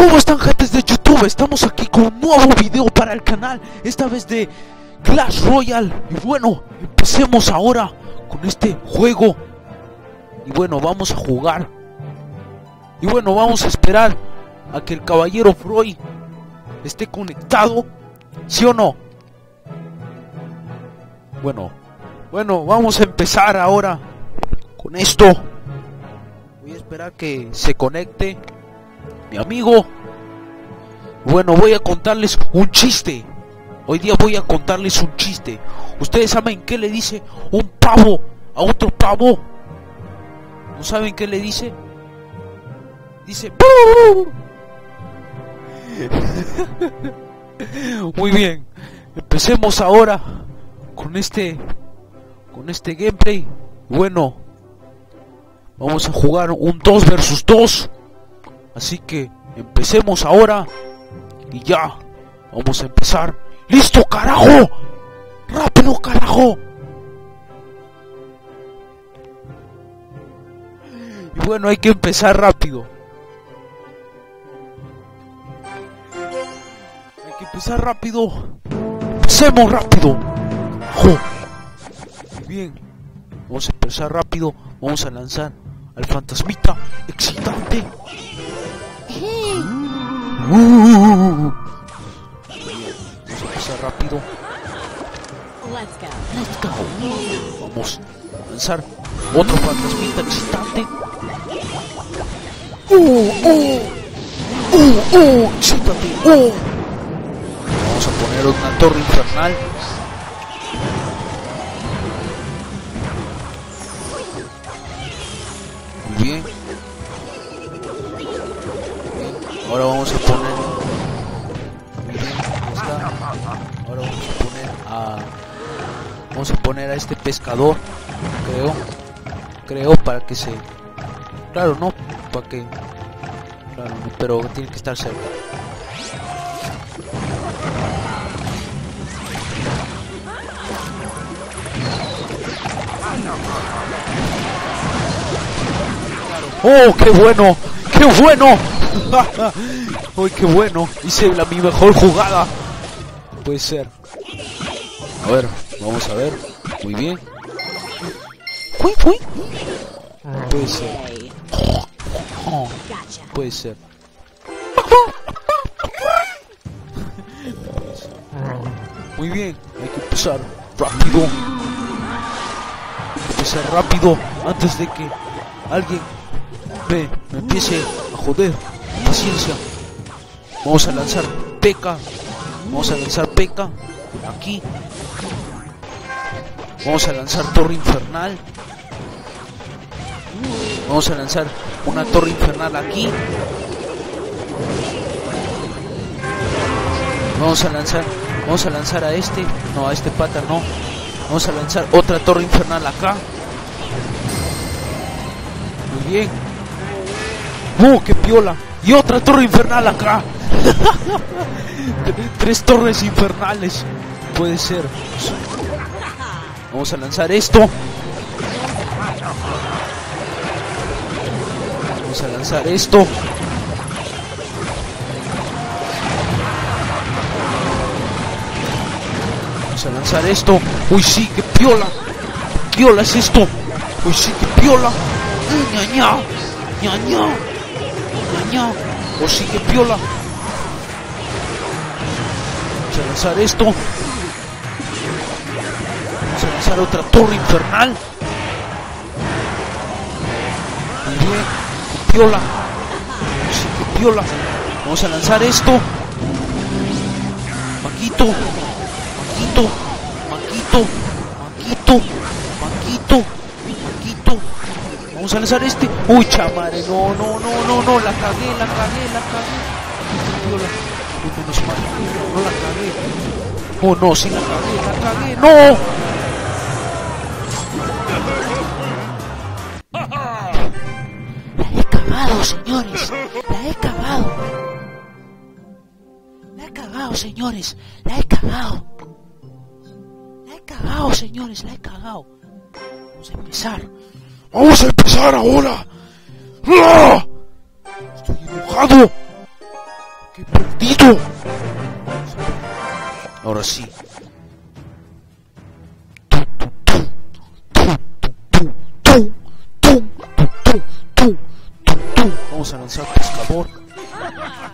¿Cómo están gentes de YouTube? Estamos aquí con un nuevo video para el canal, esta vez de Clash Royale. Y bueno, empecemos ahora con este juego. Y bueno, vamos a jugar. Y bueno, vamos a esperar a que el caballero Freud esté conectado. ¿Sí o no? Bueno, bueno, vamos a empezar ahora con esto. Voy a esperar que se conecte mi amigo. Bueno, voy a contarles un chiste. Hoy día voy a contarles un chiste. ¿Ustedes saben qué le dice un pavo a otro pavo? ¿No saben qué le dice? Dice... Muy bien. Empecemos ahora con este con este gameplay. Bueno, vamos a jugar un 2 versus 2. Así que empecemos ahora y ya. Vamos a empezar. ¡Listo, carajo! ¡Rápido, carajo! Y bueno, hay que empezar rápido. Hay que empezar rápido. Empecemos rápido. ¡Jo! Bien. Vamos a empezar rápido. Vamos a lanzar al fantasmita excitante. Uh, vamos a empezar rápido. Let's go. Vamos a lanzar otro fantasmita excitante. ¡Uh, uh! ¡Uh, uh! ¡Uh! Vamos a poner una torre infernal. Muy bien. Ahora vamos a poner. Ahora vamos a poner a. Vamos a poner a este pescador, creo. Creo para que se. Claro, no, para que. Claro, no, pero tiene que estar cerca. ¡Oh, qué bueno! ¡Qué bueno! ¡Uy, qué bueno! Hice la, mi mejor jugada. Puede ser. A ver, vamos a ver. Muy bien. ¡Fui, fui! Puede ser. Oh, puede ser. Muy bien, hay que empezar rápido. Hay que empezar rápido antes de que alguien me, me empiece a joder. Paciencia. Vamos a lanzar peca. Vamos a lanzar peca. Aquí. Vamos a lanzar torre infernal. Vamos a lanzar una torre infernal aquí. Vamos a lanzar, vamos a lanzar a este, no a este pata no. Vamos a lanzar otra torre infernal acá. Muy bien. ¡Uh, qué piola! Y otra torre infernal acá. Tres torres infernales. Puede ser. Vamos a lanzar esto. Vamos a lanzar esto. Vamos a lanzar esto. Uy, sí, qué piola. ¿Qué piola es esto? Uy, sí, qué piola. Ña, ña, ña, ña, ña, ña. Oh, sí, qué piola. Vamos a lanzar esto. Vamos a lanzar otra torre infernal. Muy bien. Piola. Qué piola. Vamos a lanzar esto. Maquito, Maquito, Maquito, Maquito, Maquito. Vamos a lanzar este. Uy, chamare, no, no, no, no, no, la cagué, la cagué, la cagué. Uy, menos mal, no la cagué. Oh, no, sí la cagué, la cagué, no. La he cagado, señores, la he cagado. La he cagado, señores, la he cagado. La he cagado, señores, la he cagado. Vamos a empezar. Vamos a empezar ahora. ¡Ah! Estoy enojado. ¡Qué perdido! Ahora sí. Vamos a lanzar pescador.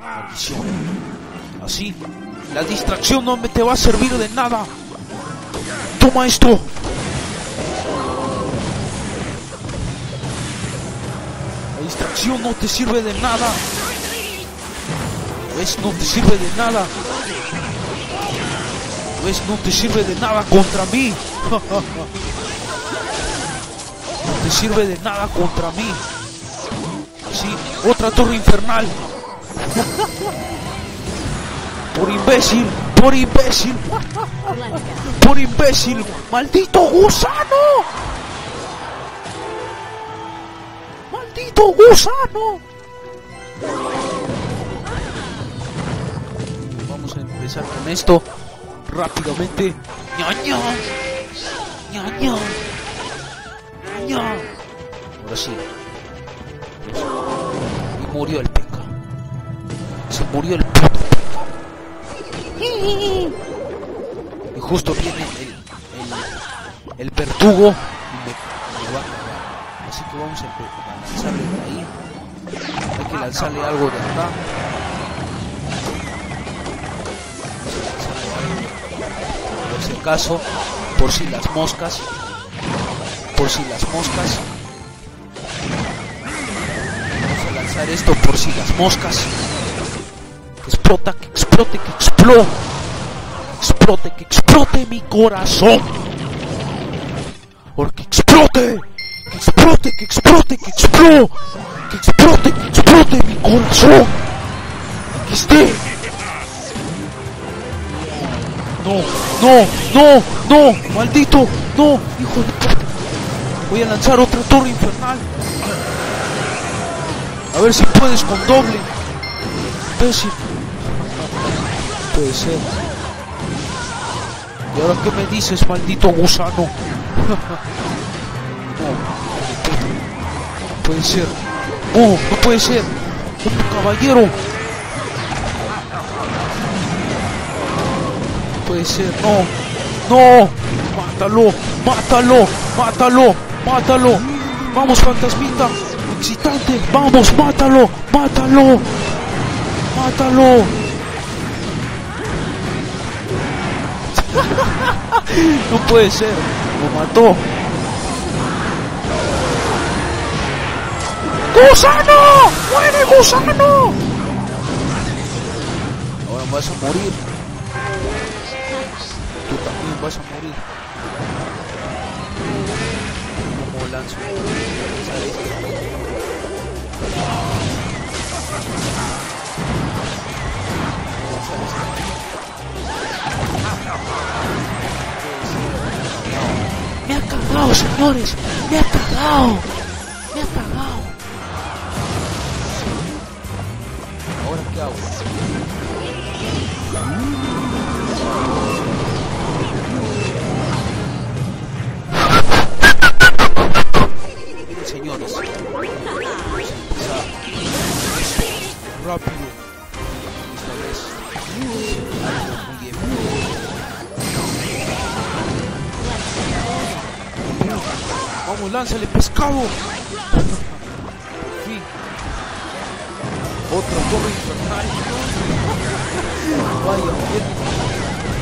Maldición. Así. La distracción no me te va a servir de nada. Toma esto. No te sirve de nada. ¿Ves? No te sirve de nada. ¿Ves? No te sirve de nada contra mí. no te sirve de nada contra mí. Sí, otra torre infernal. por imbécil, por imbécil, por imbécil. ¡Maldito gusano! ¡Maldito gusano! Vamos a empezar con esto rápidamente. ¡Ñaña! ¡Ñaña! ¡Ñaña! Ahora sí. Murió el peca. Se murió el puto peca. Y justo viene el, el, el verdugo y me, me va. Así que vamos a, lanzarle de ahí. Hay que lanzarle algo de acá. Por si acaso, por si las moscas, por si las moscas. Vamos a lanzar esto por si las moscas. Explota, que explote, que explote. Explote, que explote mi corazón. Porque explote, explote, que explote, que explote, que explote, que explote mi corazón. Que esté. No, no, no, no, maldito, no, hijo de. Voy a lanzar otra torre infernal. A ver si puedes con doble. Imbécil. Puede ser. ¿Y ahora qué me dices, maldito gusano? no, no puede ser. No, no puede ser. Un caballero. No puede ser, no. No. Mátalo, mátalo, mátalo, mátalo. Vamos, fantasmita. Excitante. Vamos, mátalo, mátalo. Mátalo. No puede ser. Lo mató. ¡Gusano! ¡Muere, gusano! Ahora vas a morir. Tú también vas a morir. ¿Cómo lanzo? Me ha cagado, señores. Me ha cagado. Señores. Rápido. Lánzale pescado. Otra torre infernal. Vaya, bien.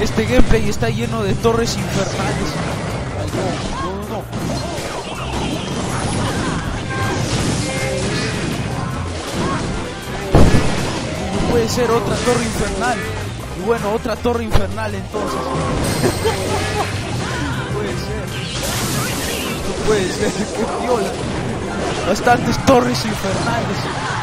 este gameplay está lleno de torres infernales. No, no, no. No puede ser otra torre infernal. Y bueno, otra torre infernal entonces. No puede ser. No puede ser, qué viola. Bastantes torres infernales.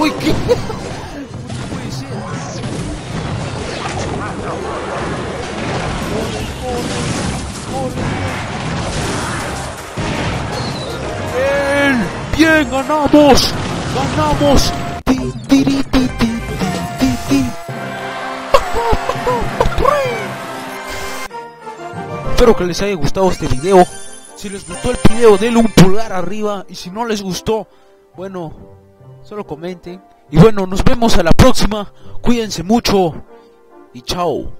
Uy, ¿qué? Bien, bien, ganamos, ganamos. Espero que les haya gustado este video. Si les gustó el video, denle un pulgar arriba. Y si no les gustó, bueno, solo comenten. Y bueno, nos vemos a la próxima. Cuídense mucho. Y chao.